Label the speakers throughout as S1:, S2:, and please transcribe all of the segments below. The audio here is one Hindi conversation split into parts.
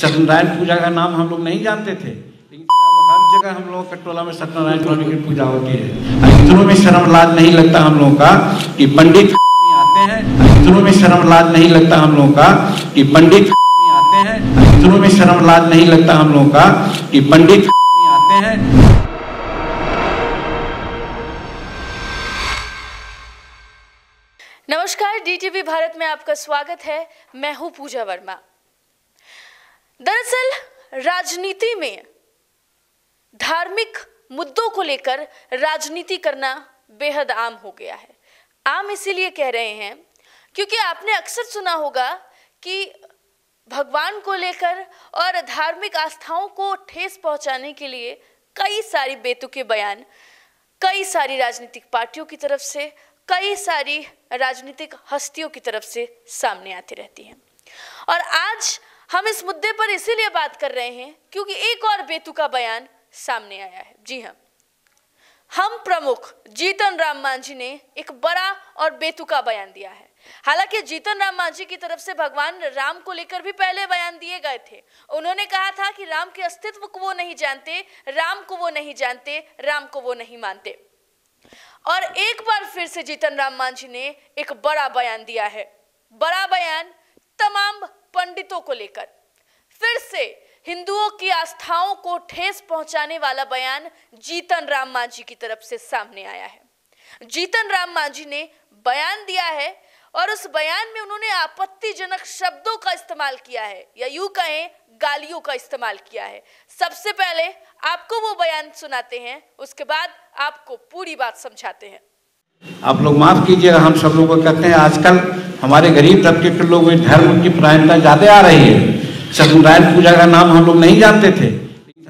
S1: सत्यनारायण पूजा का नाम हम लोग नहीं जानते थे हर जगह हम लोग कटोला में सत्यनारायण स्वामी की पूजा होती है। इतनों में शर्म लाज नहीं लगता हम लोगों का कि पंडित आते हैं इतनों में शर्म लाज नहीं लगता हम लोगों का कि पंडित आते हैं इतनों में शर्म लाज नहीं लगता हम लोगों का कि पंडित आते हैं।
S2: नमस्कार, डीटीवी भारत में आपका स्वागत है। मैं हूँ पूजा वर्मा। दरअसल, राजनीति में धार्मिक मुद्दों को लेकर राजनीति करना बेहद आम हो गया है। आम इसीलिए कह रहे हैं, क्योंकि आपने अक्सर सुना होगा कि भगवान को लेकर और धार्मिक आस्थाओं को ठेस पहुँचाने के लिए कई सारी बेतुके बयान, कई सारी राजनीतिक पार्टियों की तरफ़ से, कई सारी राजनीतिक हस्तियों की तरफ़ से सामने आती रहती हैं। और आज हम इस मुद्दे पर इसीलिए बात कर रहे हैं क्योंकि एक और बेतुका बयान सामने आया है। जी हाँ। हम प्रमुख जीतन राम मांझी ने एक बड़ा और बेतुका बयान दिया है। हालाँकि जीतन राम मांझी की तरफ़ से भगवान राम को लेकर भी पहले बयान दिए गए थे। उन्होंने कहा था कि राम के अस्तित्व को वो नहीं जानते, राम को वो नहीं जानते, राम को वो नहीं मानते। और एक बार फिर से जीतन राम मांझी ने एक बड़ा बयान दिया है। बड़ा बयान तमाम पंडितों को लेकर। फिर से हिंदुओं की आस्थाओं को ठेस पहुँचाने वाला बयान जीतन राम मांझी की तरफ़ से सामने आया है। जीतन राम मांझी ने बयान दिया है और उस बयान में उन्होंने आपत्तिजनक शब्दों का इस्तेमाल किया है या यूँ कहें, गालियों का इस्तेमाल किया है। सबसे पहले आपको वो बयान सुनाते हैं, उसके बाद आपको पूरी बात समझाते हैं।
S1: आप लोग माफ़ कीजिएगा, हम सब लोग को कहते हैं, आजकल हमारे गरीब तबके के लोग धर्म की प्रायणता ज़्यादा आ रही है। सत्यनारायण पूजा का नाम हम लोग नहीं जानते थे।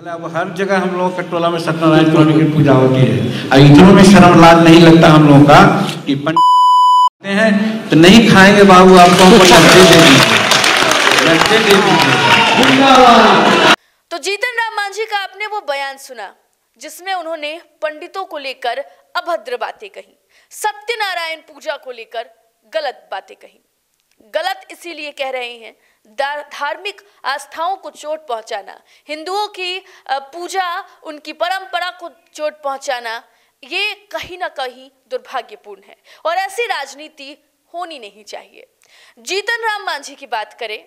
S1: अब हर जगह हम लोग कटोला में सत्यनारायण स्वामी की पूजा होती है। और इतनों में शर्म लाज नहीं लगता हम लोगों का कि पंडित हैं तो नहीं खाएँगे बाबू आपको हमको लड़के दे लड़के दे दीजिए।
S2: तो जीतन राम मांझी का आपने वो बयान सुना। जिसमें उन्होंने पंडितों को लेकर अभद्र बातें कही, सत्यनारायण पूजा को लेकर गलत बातें कही। गलत इसीलिए कह रहे हैं धार्मिक आस्थाओं को चोट पहुंचाना, हिंदुओं की पूजा, उनकी परंपरा को चोट पहुंचाना, ये कहीं ना कहीं दुर्भाग्यपूर्ण है। और ऐसी राजनीति होनी नहीं चाहिए। जीतन राम मांझी की बात करें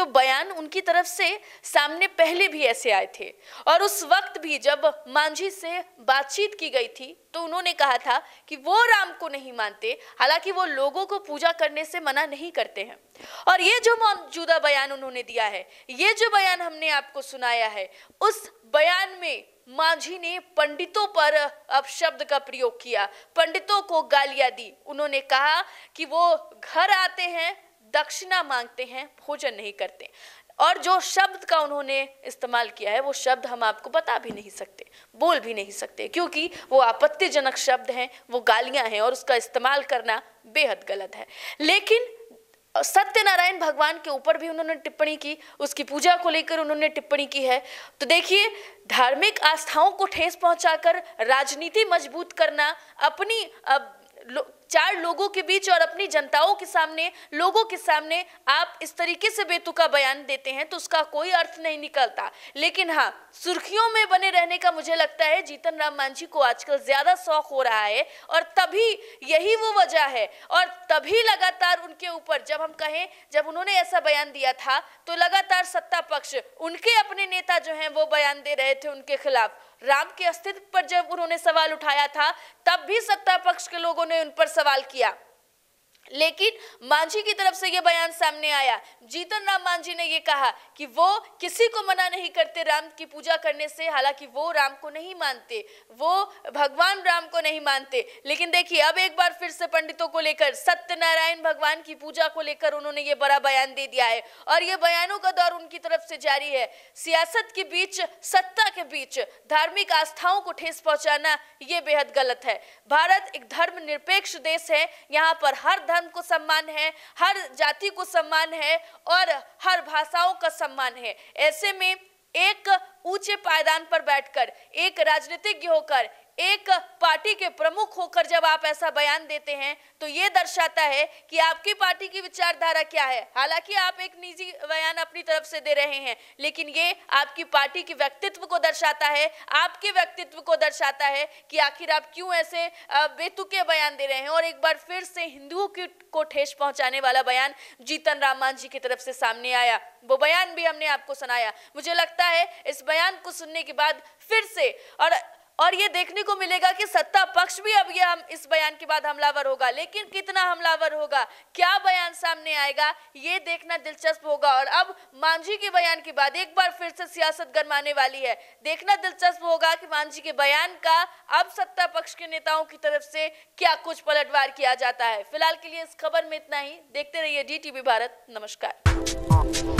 S2: तो बयान उनकी तरफ़ से सामने पहले भी ऐसे आए थे। और उस वक्त भी जब मांझी से बातचीत की गई थी तो उन्होंने कहा था कि वो राम को नहीं मानते, हालाँकि वो लोगों को पूजा करने से मना नहीं करते हैं। और ये जो मौजूदा बयान उन्होंने दिया है, ये जो बयान हमने आपको सुनाया है, उस बयान में मांझी ने पंडितों पर अपशब्द का प्रयोग किया, पंडितों को गालियाँ दी। उन्होंने कहा कि वो घर आते हैं दक्षिणा मांगते हैं, भोजन नहीं करते। और जो शब्द का उन्होंने इस्तेमाल किया है, वो शब्द हम आपको बता भी नहीं सकते, बोल भी नहीं सकते, क्योंकि वो आपत्तिजनक शब्द हैं, वो गालियाँ हैं और उसका इस्तेमाल करना बेहद गलत है। लेकिन सत्यनारायण भगवान के ऊपर भी उन्होंने टिप्पणी की, उसकी पूजा को लेकर उन्होंने टिप्पणी की है। तो देखिए, धार्मिक आस्थाओं को ठेस पहुंचाकर, राजनीति मज़बूत करना, अपनी, अब चार लोगों के बीच और अपनी जनताओं के सामने, लोगों के सामने आप इस तरीके से बेतुका बयान देते हैं तो उसका कोई अर्थ नहीं निकलता। लेकिन हाँ सुर्खियों में बने रहने का मुझे लगता है, जीतन राम मांझी को आजकल ज़्यादा शौक हो रहा है और तभी यही वो वजह है और तभी लगातार उनके ऊपर, जब हम कहें, जब उन्होंने ऐसा बयान दिया था तो लगातार सत्ता पक्ष, उनके अपने नेता जो हैं, वो बयान दे रहे थे उनके खिलाफ। राम के अस्तित्व पर जब उन्होंने सवाल उठाया था, तब भी सत्ता पक्ष के लोगों ने उन पर सवाल किया। लेकिन मांझी की तरफ़ से यह बयान सामने आया। जीतन राम मांझी ने यह कहा कि वो किसी को मना नहीं करते, राम की पूजा करने से, हालाँकि वो राम को नहीं मानते। वो भगवान नहीं मानते। लेकिन देखिए, अब एक बार फिर से पंडितों को लेकर, सत्यनारायण भगवान की पूजा को लेकर उन्होंने ये बड़ा बयान दे दिया है। और ये बयानों का दौर उनकी तरफ़ से जारी है। सियासत के बीच, सत्ता के बीच, धार्मिक आस्थाओं को ठेस पहुंचाना ये बेहद गलत है। भारत एक धर्मनिरपेक्ष देश है। यहाँ पर हर धर्म को सम्मान है, हर जाति को सम्मान है और हर भाषाओं का सम्मान है। ऐसे में एक ऊँचे पायदान पर बैठकर, एक राजनीतिज्ञ होकर एक पार्टी के प्रमुख होकर जब आप ऐसा बयान देते हैं तो ये दर्शाता है कि आपकी पार्टी की विचारधारा क्या है। हालाँकि आप एक निजी बयान अपनी तरफ़ से दे रहे हैं, लेकिन ये आपकी पार्टी के व्यक्तित्व को दर्शाता है। आपके व्यक्तित्व को दर्शाता है कि आखिर आप क्यों ऐसे बेतुके बयान दे रहे हैं। और एक बार फिर से हिंदुओं की को ठेस पहुँचाने वाला बयान जीतन राम मांझी की तरफ़ से सामने आया। वो बयान भी हमने आपको सुनाया। मुझे लगता है इस बयान को सुनने के बाद फिर से, और और ये देखने को मिलेगा कि सत्ता पक्ष भी अब ये हम इस बयान के बाद हमलावर होगा। लेकिन कितना हमलावर होगा? क्या बयान सामने आएगा? ये देखना दिलचस्प होगा। और अब मांझी के बयान के बाद एक बार फिर से सियासत गरमाने वाली है। देखना दिलचस्प होगा कि मांझी के बयान का अब सत्ता पक्ष के नेताओं की तरफ़ से क्या कुछ पलटवार किया जाता है। फ़िलहाल के लिए इस खबर में इतना ही। देखते रहिए डी भारत। नमस्कार।